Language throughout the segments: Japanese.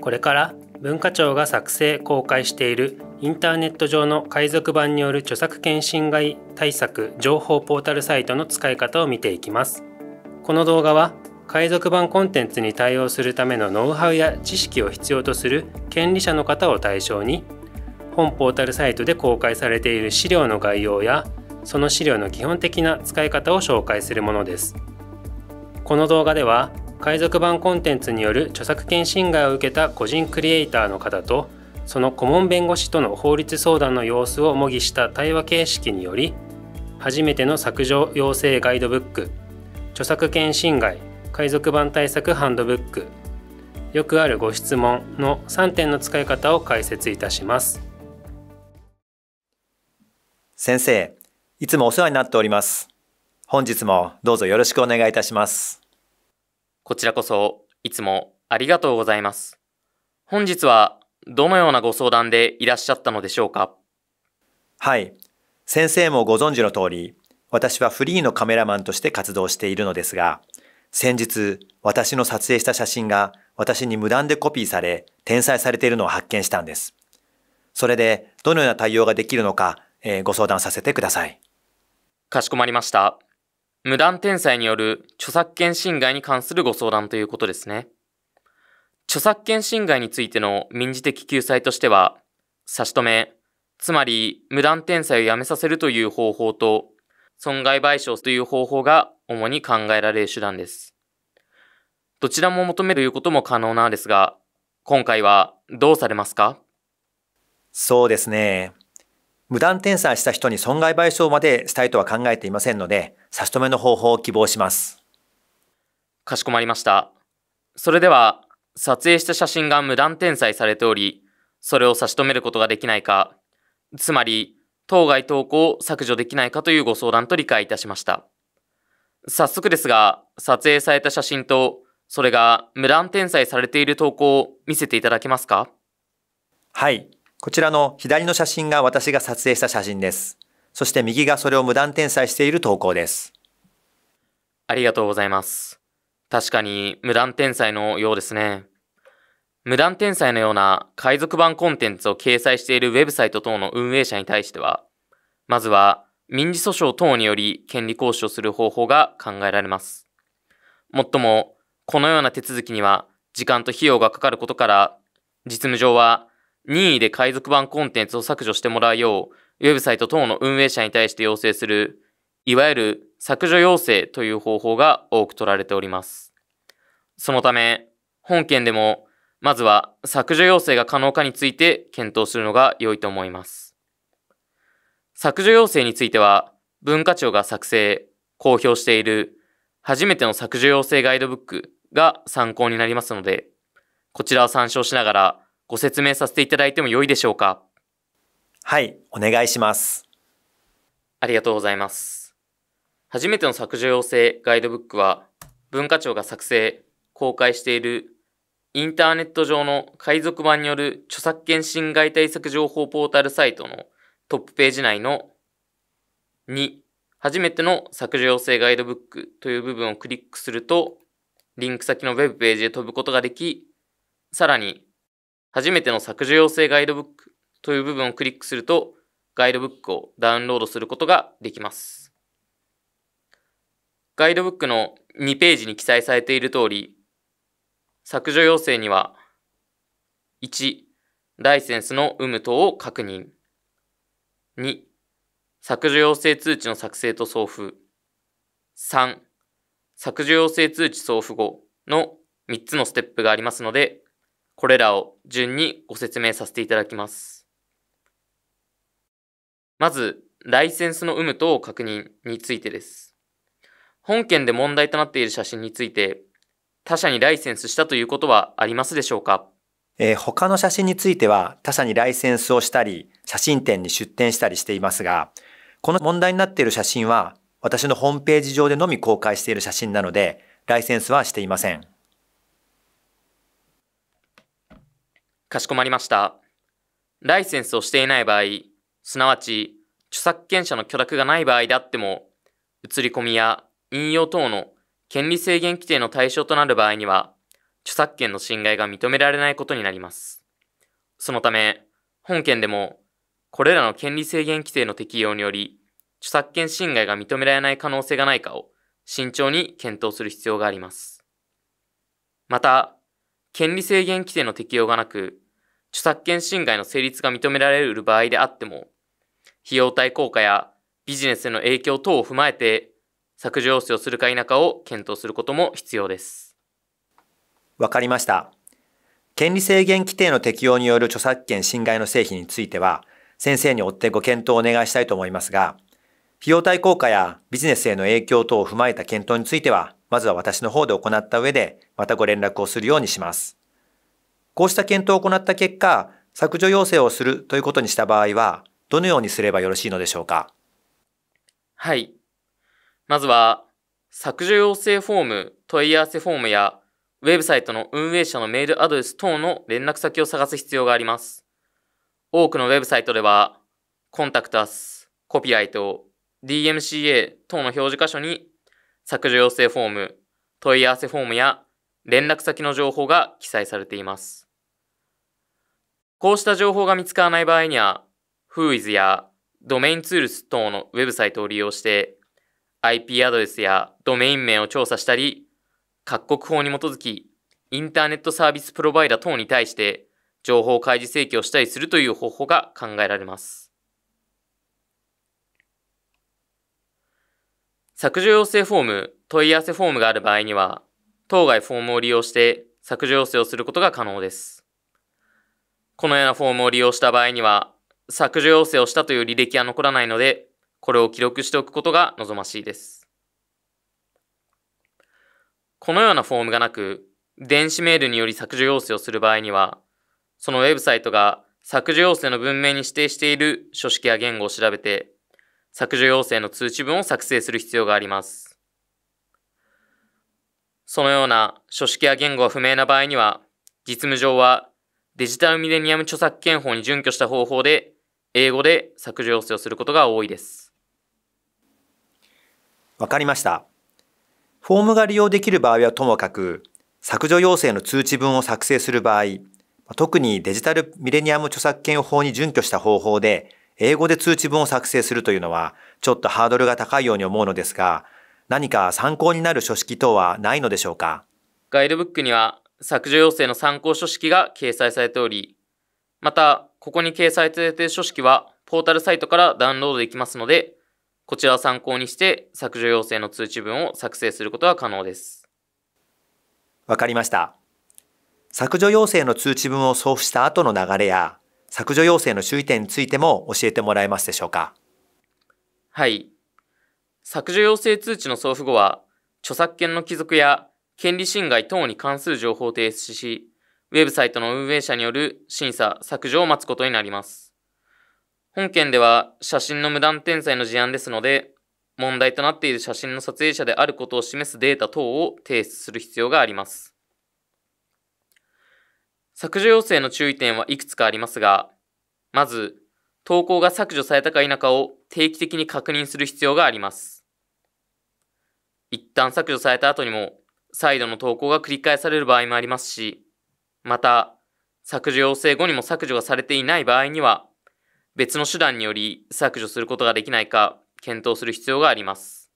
これから文化庁が作成公開しているインターネット上の海賊版による著作権侵害対策情報ポータルサイトの使い方を見ていきます。この動画は海賊版コンテンツに対応するためのノウハウや知識を必要とする権利者の方を対象に本ポータルサイトで公開されている資料の概要やその資料の基本的な使い方を紹介するものです。この動画では海賊版コンテンツによる著作権侵害を受けた個人クリエイターの方とその顧問弁護士との法律相談の様子を模擬した対話形式により初めての削除要請ガイドブック著作権侵害海賊版対策ハンドブックよくあるご質問の3点の使い方を解説いたします。先生いつもお世話になっております。本日もどうぞよろしくお願いいたします。こちらこそ、いつもありがとうございます。本日は、どのようなご相談でいらっしゃったのでしょうか？はい。先生もご存知の通り、私はフリーのカメラマンとして活動しているのですが、先日、私の撮影した写真が私に無断でコピーされ、転載されているのを発見したんです。それで、どのような対応ができるのか、えー、ご相談させてください。かしこまりました。無断転載による著作権侵害に関するご相談ということですね。著作権侵害についての民事的救済としては、差し止め、つまり無断転載をやめさせるという方法と、損害賠償という方法が主に考えられる手段です。どちらも求めることも可能なんですが、今回はどうされますか？そうですね。無断転載した人に損害賠償までしたいとは考えていませんので、差し止めの方法を希望します。かしこまりました。それでは、撮影した写真が無断転載されており、それを差し止めることができないか、つまり、当該投稿を削除できないかというご相談と理解いたしました。早速ですが、撮影された写真と、それが無断転載されている投稿を見せていただけますか？はい。こちらの左の写真が私が撮影した写真です。そして右がそれを無断転載している投稿です。ありがとうございます。確かに無断転載のようですね。無断転載のような海賊版コンテンツを掲載しているウェブサイト等の運営者に対しては、まずは民事訴訟等により権利行使をする方法が考えられます。もっとも、このような手続きには時間と費用がかかることから、実務上は任意で海賊版コンテンツを削除してもらうよう、ウェブサイト等の運営者に対して要請する、いわゆる削除要請という方法が多く取られております。そのため、本件でも、まずは削除要請が可能かについて検討するのが良いと思います。削除要請については、文化庁が作成、公表している初めての削除要請ガイドブックが参考になりますので、こちらを参照しながらご説明させていただいても良いでしょうか？はい、お願いします。ありがとうございます。初めての削除要請ガイドブックは、文化庁が作成、公開しているインターネット上の海賊版による著作権侵害対策情報ポータルサイトのトップページ内の2、初めての削除要請ガイドブックという部分をクリックすると、リンク先のウェブページへ飛ぶことができ、さらに初めての削除要請ガイドブックという部分をクリックすると、ガイドブックをダウンロードすることができます。ガイドブックの2ページに記載されている通り、削除要請には、1、ライセンスの有無等を確認。2、削除要請通知の作成と送付。3、削除要請通知送付後の3つのステップがありますので、これらを順にご説明させていただきます。まず、ライセンスの有無等を確認についてです。本件で問題となっている写真について、他社にライセンスしたということはありますでしょうか？えー、他の写真については他社にライセンスをしたり、写真展に出展したりしていますが、この問題になっている写真は私のホームページ上でのみ公開している写真なので、ライセンスはしていません。かしこまりました。ライセンスをしていない場合、すなわち著作権者の許諾がない場合であっても、映り込みや引用等の権利制限規定の対象となる場合には、著作権の侵害が認められないことになります。そのため、本件でも、これらの権利制限規定の適用により、著作権侵害が認められない可能性がないかを慎重に検討する必要があります。また、権利制限規定の適用がなく、著作権侵害の成立が認められる場合であっても、費用対効果やビジネスへの影響等を踏まえて、削除要請をするか否かを検討することも必要です。わかりました。権利制限規定の適用による著作権侵害の成否については、先生に追ってご検討をお願いしたいと思いますが、費用対効果やビジネスへの影響等を踏まえた検討については、まずは私の方で行った上で、またご連絡をするようにします。こうした検討を行った結果、削除要請をするということにした場合は、どのようにすればよろしいのでしょうか？はい。まずは、削除要請フォーム、問い合わせフォームや、ウェブサイトの運営者のメールアドレス等の連絡先を探す必要があります。多くのウェブサイトでは、コンタクタス、コピーライト、DMCA 等の表示箇所に削除要請フォーム、問い合わせフォームや連絡先の情報が記載されています。こうした情報が見つからない場合には、Whois やドメインツールス等のウェブサイトを利用して IP アドレスやドメイン名を調査したり、各国法に基づきインターネットサービスプロバイダ等に対して情報開示請求をしたりするという方法が考えられます。削除要請フォーム、問い合わせフォームがある場合には、当該フォームを利用して削除要請をすることが可能です。このようなフォームを利用した場合には、削除要請をしたという履歴は残らないので、これを記録しておくことが望ましいです。このようなフォームがなく、電子メールにより削除要請をする場合には、そのウェブサイトが削除要請の文明に指定している書式や言語を調べて、削除要請の通知文を作成する必要があります。そのような書式や言語が不明な場合には、実務上はデジタルミレニアム著作権法に準拠した方法で、英語で削除要請をすることが多いです。わかりました。フォームが利用できる場合はともかく、削除要請の通知文を作成する場合、特にデジタルミレニアム著作権法に準拠した方法で英語で通知文を作成するというのは、ちょっとハードルが高いように思うのですが、何か参考になる書式等はないのでしょうか？ガイドブックには削除要請の参考書式が掲載されており、また、ここに掲載されている書式は、ポータルサイトからダウンロードできますので、こちらを参考にして削除要請の通知文を作成することは可能です。わかりました。削除要請の通知文を送付した後の流れや、削除要請の注意点についても教えてもらえますでしょうか？はい。削除要請通知の送付後は、著作権の帰属や権利侵害等に関する情報を提出し、ウェブサイトの運営者による審査、削除を待つことになります。本件では写真の無断転載の事案ですので、問題となっている写真の撮影者であることを示すデータ等を提出する必要があります。削除要請の注意点はいくつかありますが、まず、投稿が削除されたか否かを定期的に確認する必要があります。一旦削除された後にも、再度の投稿が繰り返される場合もありますし、また、削除要請後にも削除がされていない場合には、別の手段により削除することができないか検討する必要があります。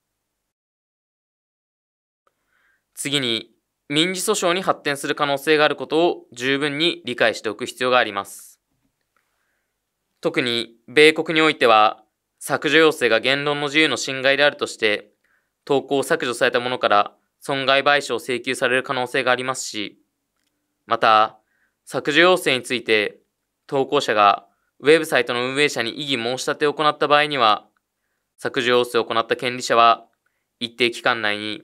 次に、民事訴訟に発展する可能性があることを十分に理解しておく必要があります。特に米国においては削除要請が言論の自由の侵害であるとして投稿を削除されたものから損害賠償を請求される可能性がありますし、また削除要請について投稿者がウェブサイトの運営者に異議申し立てを行った場合には削除要請を行った権利者は一定期間内に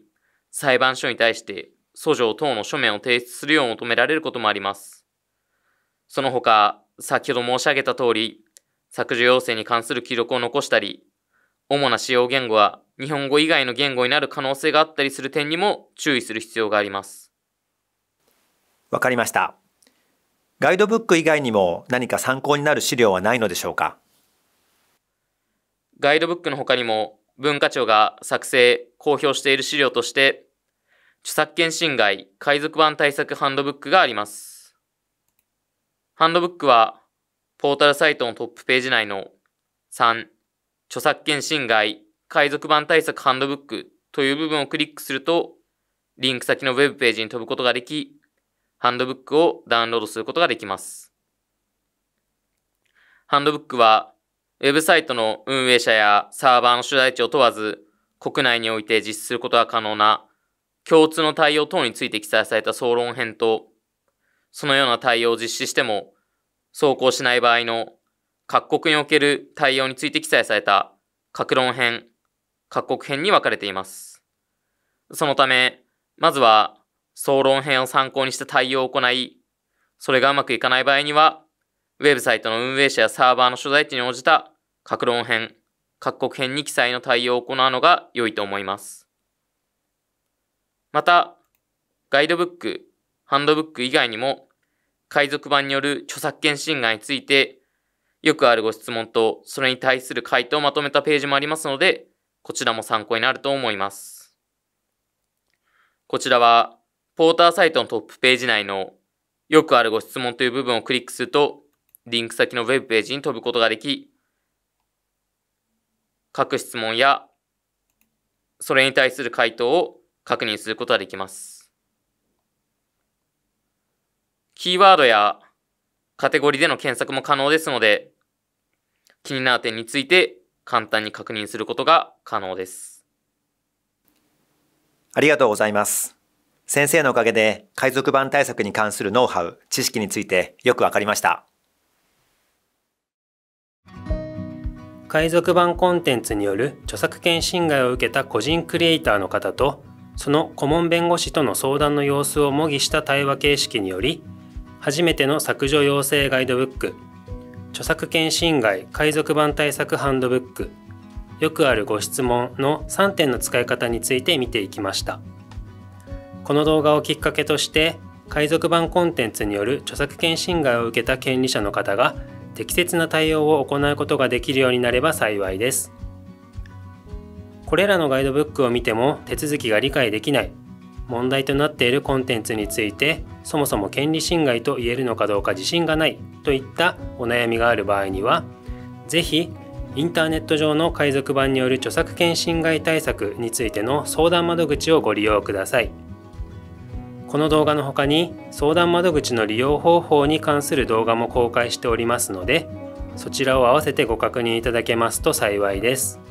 裁判所に対して訴状等の書面を提出するよう求められることもあります。その他、先ほど申し上げた通り、削除要請に関する記録を残したり、主な使用言語は日本語以外の言語になる可能性があったりする点にも注意する必要があります。わかりました。ガイドブック以外にも何か参考になる資料はないのでしょうか？ガイドブックの他にも文化庁が作成、公表している資料として著作権侵害海賊版対策ハンドブックがあります。ハンドブックは、ポータルサイトのトップページ内の3、著作権侵害海賊版対策ハンドブックという部分をクリックすると、リンク先のウェブページに飛ぶことができ、ハンドブックをダウンロードすることができます。ハンドブックは、ウェブサイトの運営者やサーバーの所在地を問わず、国内において実施することが可能な共通の対応等について記載された総論編と、そのような対応を実施しても、走行しない場合の各国における対応について記載された各論編、各国編に分かれています。そのため、まずは総論編を参考にした対応を行い、それがうまくいかない場合には、ウェブサイトの運営者やサーバーの所在地に応じた各論編、各国編に記載の対応を行うのが良いと思います。また、ガイドブック、ハンドブック以外にも、海賊版による著作権侵害について、よくあるご質問とそれに対する回答をまとめたページもありますので、こちらも参考になると思います。こちらは、ポーターサイトのトップページ内のよくあるご質問という部分をクリックすると、リンク先のウェブページに飛ぶことができ、各質問やそれに対する回答を確認することができます。キーワードやカテゴリーでの検索も可能ですので、気になる点について簡単に確認することが可能です。ありがとうございます。先生のおかげで海賊版対策に関するノウハウ、知識についてよくわかりました。海賊版コンテンツによる著作権侵害を受けた個人クリエイターの方とその顧問弁護士との相談の様子を模擬した対話形式により初めての削除要請ガイドブック著作権侵害海賊版対策ハンドブックよくあるご質問の3点の使い方について見ていきました。この動画をきっかけとして海賊版コンテンツによる著作権侵害を受けた権利者の方が適切な対応を行うことができるようになれば幸いです。これらのガイドブックを見ても手続きが理解できない。問題となっているコンテンツについてそもそも権利侵害と言えるのかどうか自信がないといったお悩みがある場合には是非インターネット上の海賊版による著作権侵害対策についての相談窓口をご利用くださいこの動画の他に相談窓口の利用方法に関する動画も公開しておりますのでそちらを合わせてご確認いただけますと幸いです。